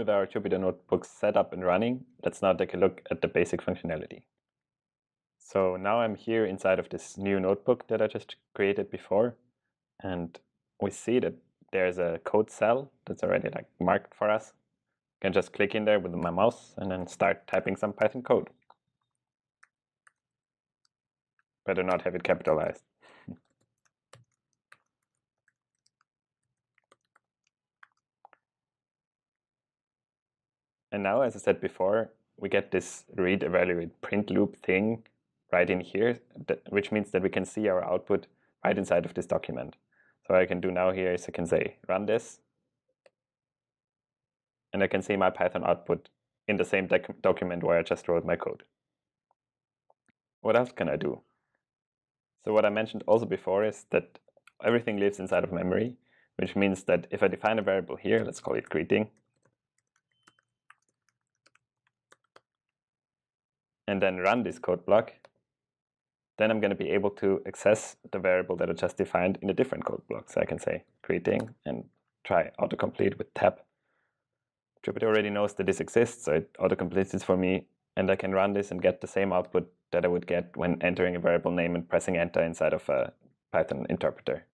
With our Jupyter notebooks set up and running, let's now take a look at the basic functionality. So now I'm here inside of this new notebook that I just created before, and we see that there's a code cell that's already like marked for us. I can just click in there with my mouse and then start typing some Python code. Better not have it capitalized. And now, as I said before, we get this read, evaluate, print loop thing right in here, that, which means that we can see our output right inside of this document. So what I can do now here is I can say run this, and I can see my Python output in the same doc document where I just wrote my code. What else can I do? So what I mentioned also before is that everything lives inside of memory, which means that if I define a variable here, let's call it greeting, and then run this code block, then I'm going to be able to access the variable that I just defined in a different code block. So I can say greeting and try autocomplete with tab. Jupyter already knows that this exists, so it autocompletes this for me, and I can run this and get the same output that I would get when entering a variable name and pressing enter inside of a Python interpreter.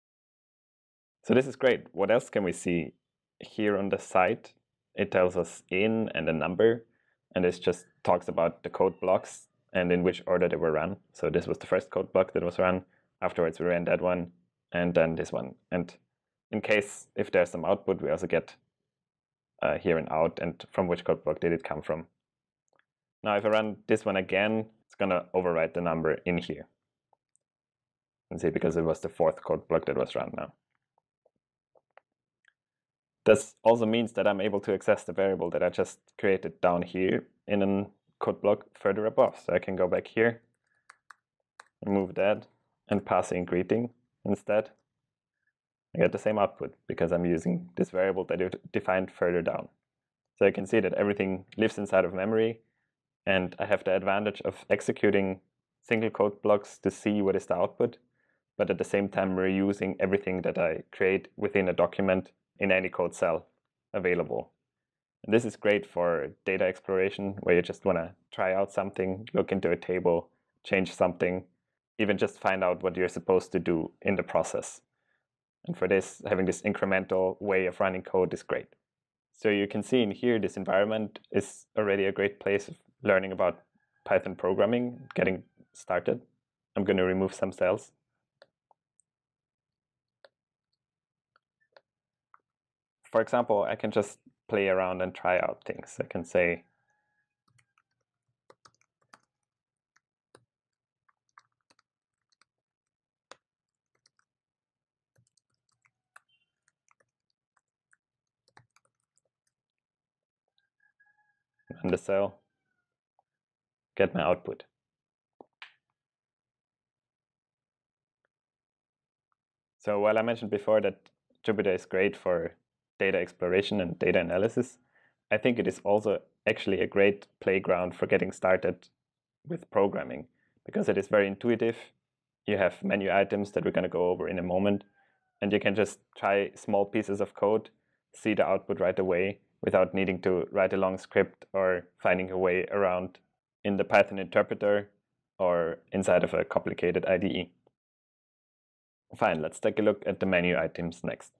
So this is great. What else can we see? Here on the site, it tells us in and a number, and this just talks about the code blocks and in which order they were run. So this was the first code block that was run. Afterwards, we ran that one, and then this one. And in case if there's some output, we also get uh, here and out, and from which code block did it come from. Now, if I run this one again, it's going to overwrite the number in here. And see, because it was the fourth code block that was run now. This also means that I'm able to access the variable that I just created down here in a code block further above. So I can go back here, remove that, and pass in greeting instead. I get the same output because I'm using this variable that you defined further down. So you can see that everything lives inside of memory, and I have the advantage of executing single code blocks to see what is the output, but at the same time reusing everything that I create within a document in any code cell available. And this is great for data exploration where you just want to try out something, look into a table, change something, even just find out what you're supposed to do in the process. And for this, having this incremental way of running code is great. So you can see in here, this environment is already a great place of learning about Python programming, getting started. I'm going to remove some cells. For example, I can just play around and try out things. I can say, run the cell, get my output. So while I mentioned before that Jupyter is great for data exploration and data analysis, I think it is also actually a great playground for getting started with programming because it is very intuitive. You have menu items that we're going to go over in a moment, and you can just try small pieces of code, see the output right away without needing to write a long script or finding a way around in the Python interpreter or inside of a complicated IDE. Fine, let's take a look at the menu items next.